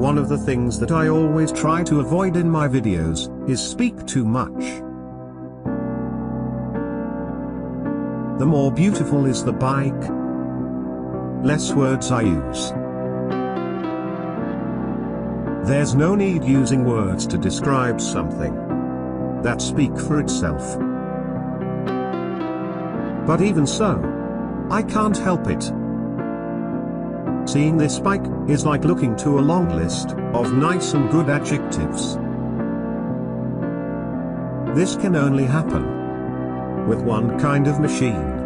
One of the things that I always try to avoid in my videos, is speak too much. The more beautiful is the bike, less words I use. There's no need using words to describe something that speak for itself. But even so, I can't help it. Seeing this bike is like looking to a long list of nice and good adjectives. This can only happen with one kind of machine.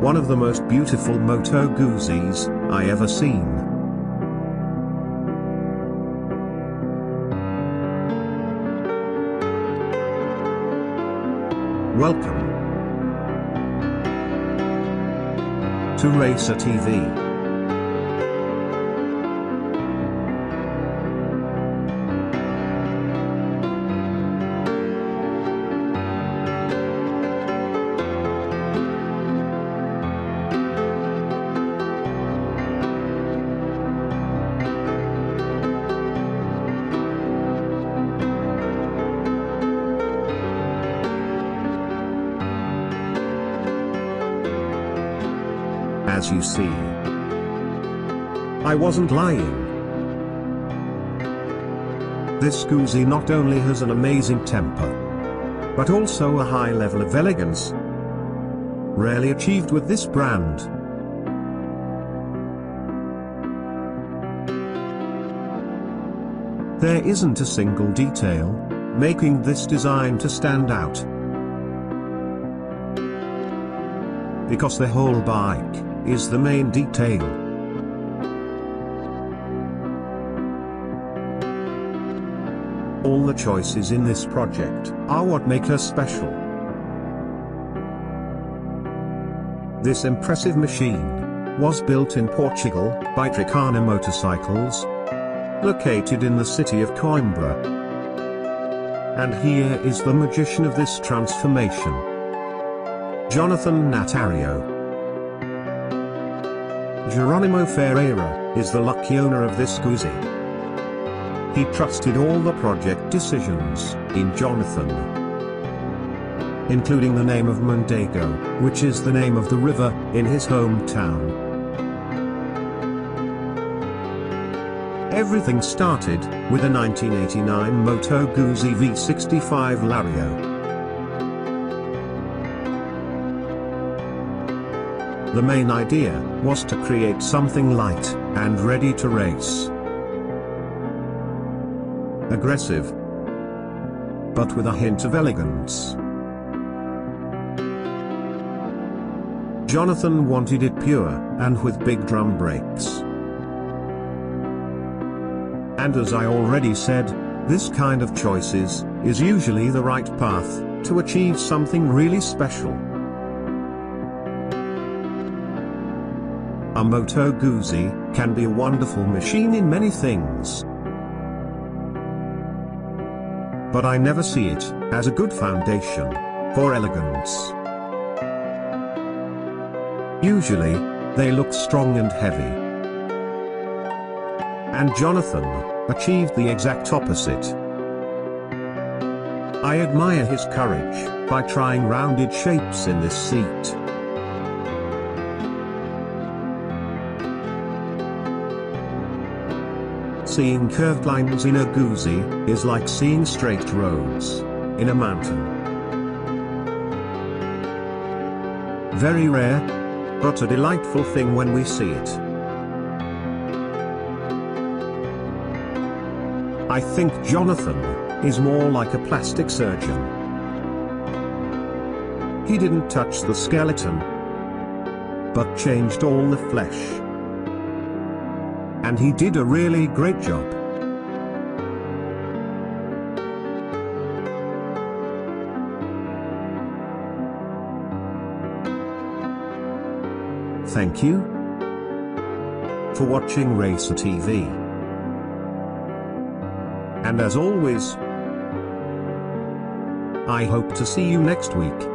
One of the most beautiful Moto Guzzi's I ever seen. Welcome to Racer TV. As you see, I wasn't lying. This Guzzi not only has an amazing temper, but also a high level of elegance, rarely achieved with this brand. There isn't a single detail, making this design to stand out. Because the whole bike, is the main detail. All the choices in this project are what make her special. This impressive machine was built in Portugal by Tricana Motorcycles, located in the city of Coimbra. And here is the magician of this transformation. Jonathan Natario. Geronimo Ferreira is the lucky owner of this Guzzi. He trusted all the project decisions in Jonathan, including the name of Mondego, which is the name of the river in his hometown. Everything started with a 1989 Moto Guzzi V65 Lario. The main idea was to create something light and ready to race. Aggressive, but with a hint of elegance. Jonathan wanted it pure and with big drum brakes. And as I already said, this kind of choices is usually the right path to achieve something really special. A Moto Guzzi can be a wonderful machine in many things. But I never see it as a good foundation for elegance. Usually, they look strong and heavy. And Jonathan achieved the exact opposite. I admire his courage by trying rounded shapes in this seat. Seeing curved lines in a Guzzi is like seeing straight roads in a mountain. Very rare, but a delightful thing when we see it. I think Jonathan is more like a plastic surgeon. He didn't touch the skeleton, but changed all the flesh. And he did a really great job. Thank you for watching Racer TV. And as always, I hope to see you next week.